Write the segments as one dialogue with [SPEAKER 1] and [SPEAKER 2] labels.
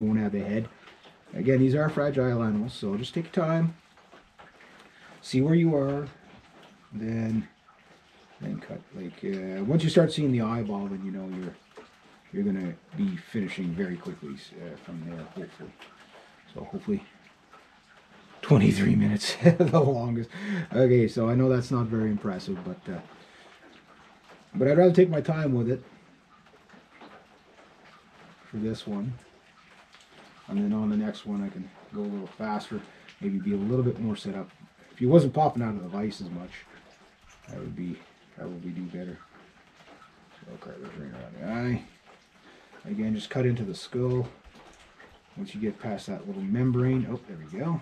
[SPEAKER 1] won't have a head. Again, these are fragile animals, so just take your time. See where you are, then then cut. Like uh, once you start seeing the eyeball, then you know you're you're gonna be finishing very quickly uh, from there, hopefully. So hopefully 23 minutes, the longest. Okay, so I know that's not very impressive, but uh, but I'd rather take my time with it for this one. And then on the next one, I can go a little faster, maybe be a little bit more set up. If he wasn't popping out of the vise as much, that would be probably do better. So cartilage right around the eye. Again, just cut into the skull. Once you get past that little membrane, oh, there we go.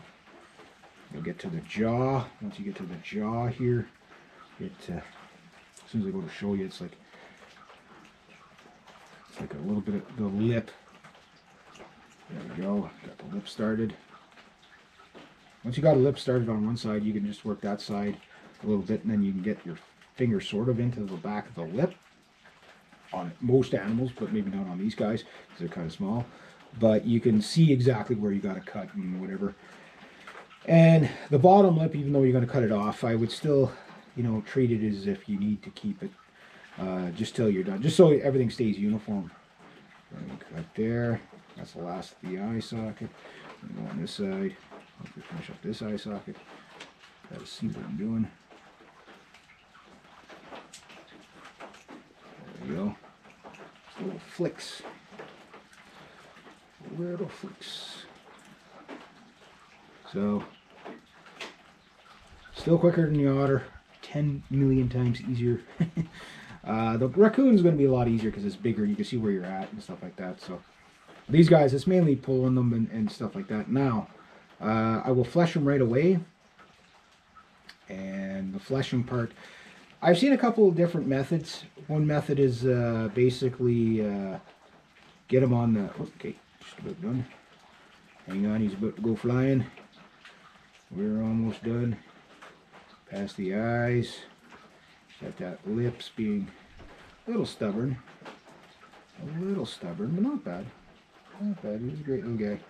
[SPEAKER 1] You'll get to the jaw. Once you get to the jaw here, it uh, as soon as I go to show you, it's like it's like a little bit of the lip. There we go. Got the lip started. Once you got a lip started on one side, you can just work that side a little bit, and then you can get your finger sort of into the back of the lip on most animals, but maybe not on these guys because they're kind of small. But you can see exactly where you got to cut and whatever. And the bottom lip, even though you're going to cut it off, I would still, you know, treat it as if you need to keep it uh, just till you're done, just so everything stays uniform. Cut there. That's the last of the eye socket. I'm Go on this side. Finish up this eye socket. Gotta see what I'm doing. There we go. Little flicks. Little flicks. So, still quicker than the otter. 10 million times easier. uh, the raccoon's going to be a lot easier because it's bigger. You can see where you're at and stuff like that. So, these guys, it's mainly pulling them and, and stuff like that. Now, uh, I will flesh them right away. And the fleshing part, I've seen a couple of different methods. One method is uh, basically uh, get him on the, okay, just about done. Hang on, he's about to go flying. We're almost done. Past the eyes. Got that lips being a little stubborn. A little stubborn, but not bad. Not bad. He's a great little guy.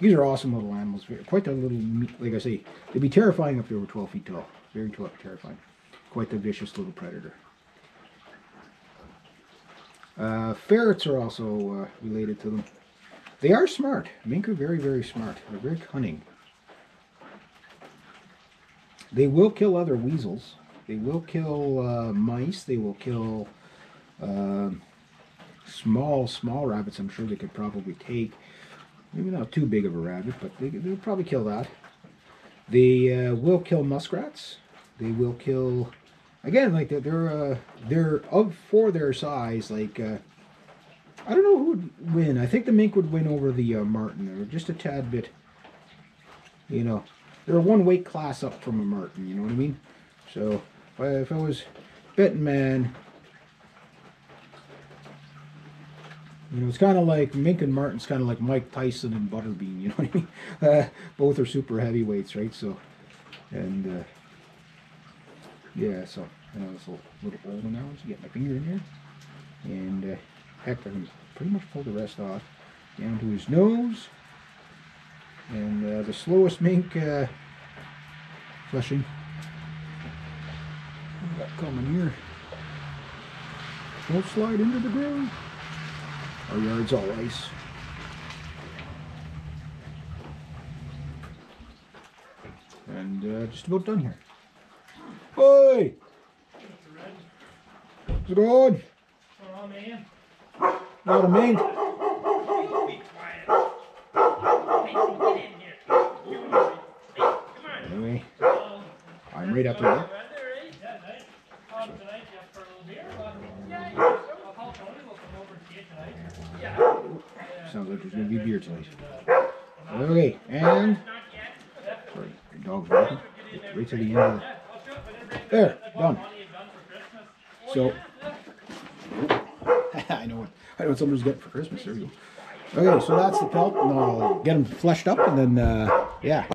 [SPEAKER 1] These are awesome little animals. Quite a little, like I say, they'd be terrifying if they were 12 feet tall. Very terrifying. Quite the vicious little predator. Uh, ferrets are also uh, related to them. They are smart. Mink are very, very smart. They're very cunning. They will kill other weasels. They will kill uh, mice. They will kill uh, small, small rabbits. I'm sure they could probably take. Maybe not too big of a rabbit, but they, will probably kill that. They uh, will kill muskrats. They will kill again, like they're they're, uh, they're of for their size. Like uh, I don't know who would win. I think the mink would win over the uh, marten. They're just a tad bit. You know, they're one weight class up from a marten. You know what I mean? So if I, if I was betting man, You know, it's kind of like Mink and Marten's kind of like Mike Tyson and Butterbean. You know what I mean? Uh, both are super heavyweights, right? So, and uh, yeah, so I know it's a little older now. So get my finger in here, and uh, heck, I can pretty much pull the rest off down to his nose. And uh, the slowest mink uh, fleshing. Got coming here. Don't slide into the ground. Our yard's all ice. And uh, just about done here. Hey! How's it going?
[SPEAKER 2] Oh, man.
[SPEAKER 1] Not a main. Anyway, I'm right up there. Sounds like there's gonna be beer tonight. Okay, and sorry, your dog's barking. Right to the end of the there, done. So I know what I know what someone's getting for Christmas. There we go. Okay, so that's the pelt, and I'll get them fleshed up, and then uh, yeah.